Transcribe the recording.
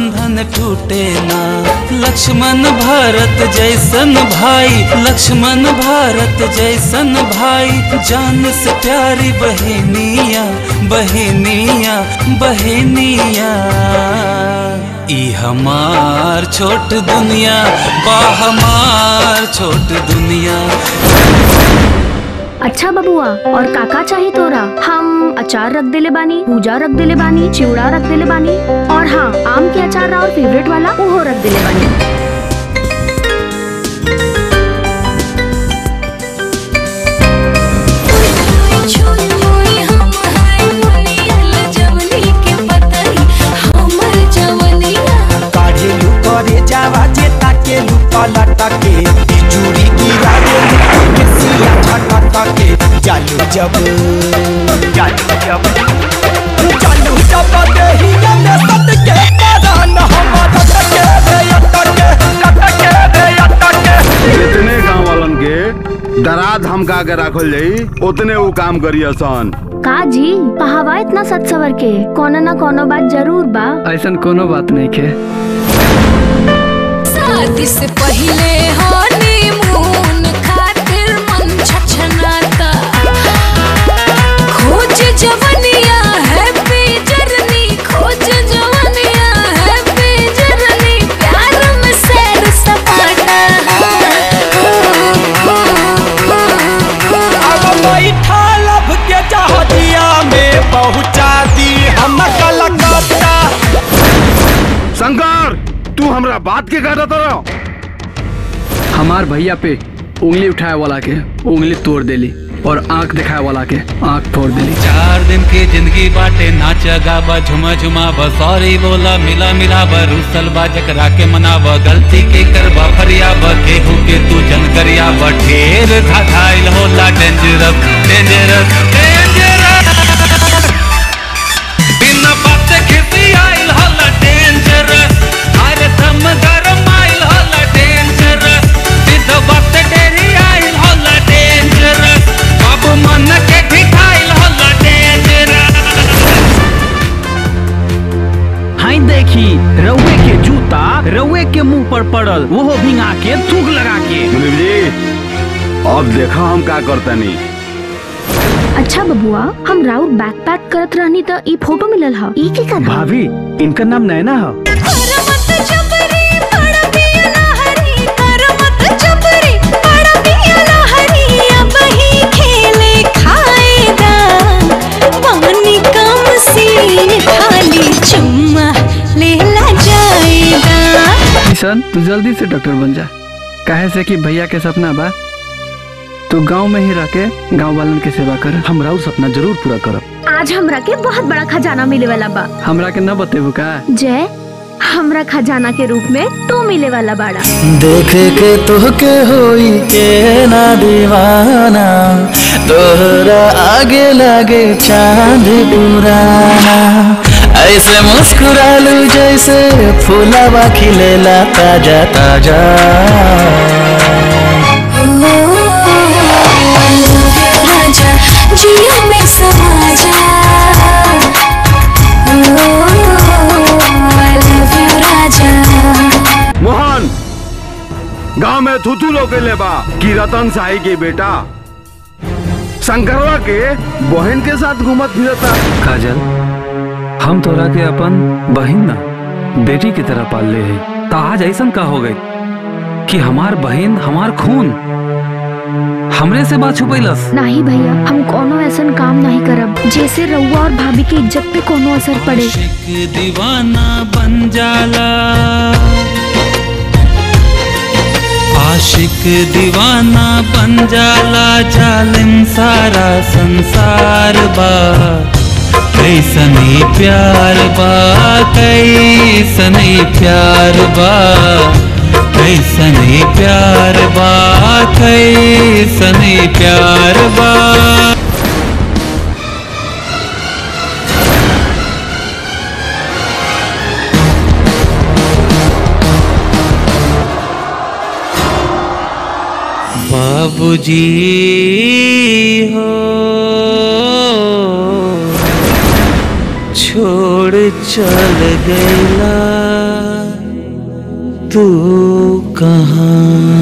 बंधन टूटे ना। लक्ष्मण भारत जैसन भाई, लक्ष्मण भारत जैसन भाई, जान से प्यारी बहनिया बहनिया बहनिया। ई हमार छोट दुनिया बा हमार छोट दुनिया। अच्छा बबुआ, और काका चाहे तोरा। हम अचार रख देले बानी, पूजा रख देले बानी, चिवड़ा रख देले बानी, और हाँ आम के अचार और फेवरेट वाला, वो रख देले बानी। जब। चालू जब चालू जब देहिया में सत के परान हमर टके रे अटके टके रे अटके जितने गाँव वालन के डरा धमका के रखल जाई उतने वो काम करिए सन। का जी? कहावा इतना सच सवर के कोनो ना कोनो बात ज़रूर बा। ऐसा कोनो बात नहीं के। शादी से पहले खातिर हमरा बात के कहता तो हमार भैया पे उंगली उठाए वाला के उंगली तोड़ देली और आँख दिखाए वाला के आँख फोड़ देली। चार दिन की ज़िंदगी बाटे नाच गाबा झुमा झुमा सॉरी बोला मिला मिला रूसल बा जकरा के मनावा गलती के करबा फरियाबा केहू के तू जन करियाबा ढेर घायल होला डेंजरस डेंजरस डेंजरस रउए के मुँह पर पड़ल वो भिंगा के थूक लगा के। जी अब देखा हम का करतनी। अच्छा बबुआ हम राउर बैकपैक करत रहनी तो ई फ़ोटो मिलल ह। ई के कर भाभी इनका नाम नैना है। किशन तू जल्दी से डॉक्टर बन जा। काहे से कि भैया के सपना बा तू गाँव में ही रह के गाँव वालन के सेवा कर। हम राउर सपना ज़रूर पूरा करब। आज हमरा के बहुत बड़ा खजाना मिले वाला बा। हमरा के न बतेबू का? जय हमरा खजाना के रूप में तू मिले वाला बाड़ा। देख के तुहके होई के ना दीवाना तोहरा आगे लगे चाँद पुराना ऐसे मुस्कुरा लू जैसे फूलावा खिलेला ताज़ा ताज़ा। राजा जिया में समा गाँव में थुथु लोग ले कि रतन साई के बेटा। शंकरवा के बहन के साथ घूमत फिरता काजल हम तोरा के अपन बहन ना बेटी की तरह पाल ले है। तो आज ऐसा का हो गई? कि हमार बहन हमार खून हमरे से बात छुपैलस नहीं भैया हम कोनो ऐसा काम नहीं करब। जैसे रउआ और भाभी की इज़्ज़त पे कोनो असर पड़े। दीवाना बन जाला। आशिक दीवाना बन जाला जालिम सारा संसार बा। कैसनी प्यार बा कैसनी प्यार बा कैसनी प्यार बा कैसनी प्यार बा। बाबूजी हो। छोड़ चल गया। तू कहाँ?